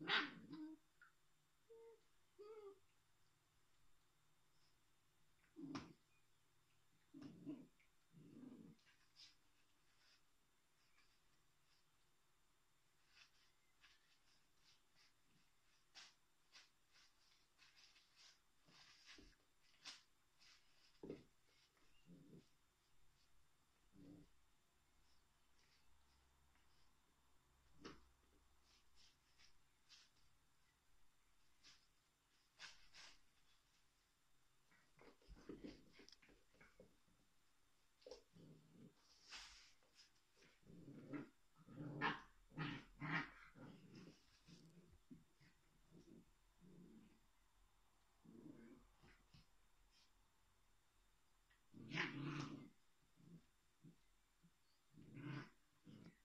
Nah.